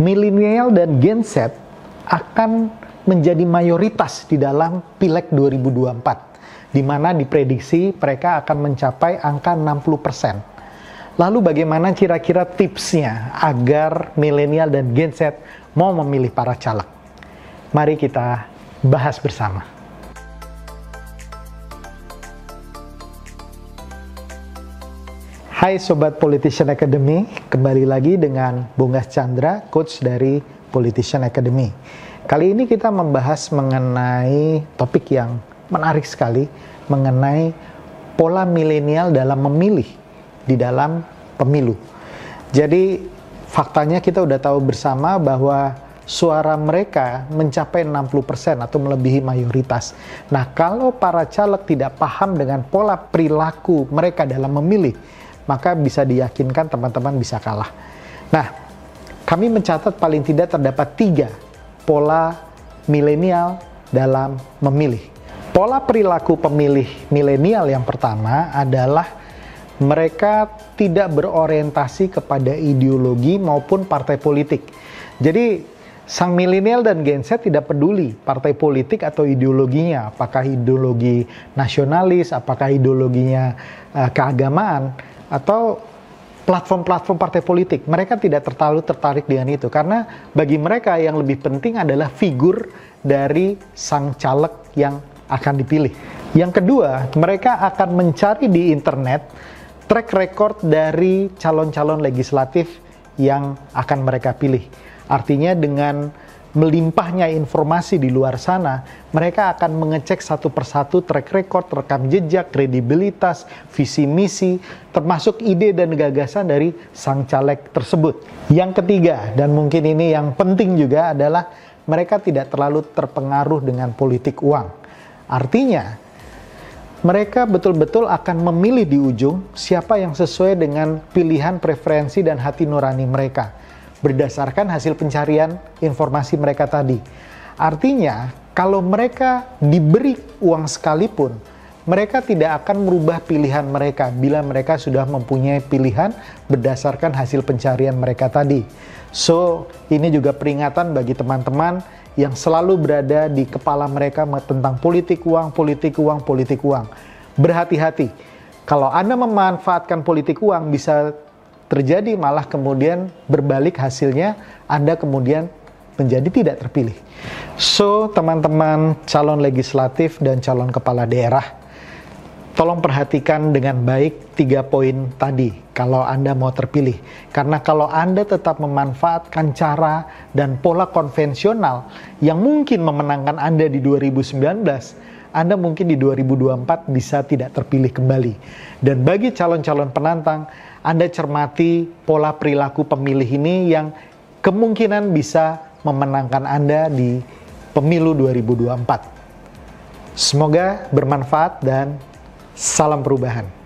milenial dan Gen Z akan menjadi mayoritas di dalam Pileg 2024 di mana diprediksi mereka akan mencapai angka 60%. Lalu bagaimana kira-kira tipsnya agar milenial dan Gen Z mau memilih para caleg? Mari kita bahas bersama. Hai Sobat Politician Academy, kembali lagi dengan Bungas Chandra, coach dari Politician Academy. Kali ini kita membahas mengenai topik yang menarik sekali, mengenai pola milenial dalam memilih di dalam pemilu. Jadi faktanya kita udah tahu bersama bahwa suara mereka mencapai 60% atau melebihi mayoritas. Nah, kalau para caleg tidak paham dengan pola perilaku mereka dalam memilih, maka bisa diyakinkan teman-teman bisa kalah. Nah, kami mencatat paling tidak terdapat tiga pola milenial dalam memilih. Pola perilaku pemilih milenial yang pertama adalah mereka tidak berorientasi kepada ideologi maupun partai politik. Jadi sang milenial dan Gen Z tidak peduli partai politik atau ideologinya, apakah ideologi nasionalis, apakah ideologinya uh, keagamaan, atau platform-platform partai politik. Mereka tidak terlalu tertarik dengan itu karena bagi mereka yang lebih penting adalah figur dari sang caleg yang akan dipilih. Yang kedua, mereka akan mencari di internet track record dari calon-calon legislatif yang akan mereka pilih. Artinya dengan melimpahnya informasi di luar sana, mereka akan mengecek satu persatu track record, rekam jejak, kredibilitas, visi misi, termasuk ide dan gagasan dari sang caleg tersebut. Yang ketiga, dan mungkin ini yang penting juga adalah mereka tidak terlalu terpengaruh dengan politik uang. Artinya, mereka betul-betul akan memilih di ujung siapa yang sesuai dengan pilihan preferensi dan hati nurani mereka berdasarkan hasil pencarian informasi mereka tadi. Artinya, kalau mereka diberi uang sekalipun, mereka tidak akan merubah pilihan mereka bila mereka sudah mempunyai pilihan berdasarkan hasil pencarian mereka tadi. So, ini juga peringatan bagi teman-teman yang selalu berada di kepala mereka tentang politik uang, politik uang, politik uang. Berhati-hati. Kalau Anda memanfaatkan politik uang bisa terjadi malah kemudian berbalik hasilnya Anda kemudian menjadi tidak terpilih. So, teman-teman calon legislatif dan calon kepala daerah, tolong perhatikan dengan baik tiga poin tadi kalau Anda mau terpilih. Karena kalau Anda tetap memanfaatkan cara dan pola konvensional yang mungkin memenangkan Anda di 2019, anda mungkin di 2024 bisa tidak terpilih kembali. Dan bagi calon-calon penantang, Anda cermati pola perilaku pemilih ini yang kemungkinan bisa memenangkan Anda di pemilu 2024. Semoga bermanfaat dan salam perubahan.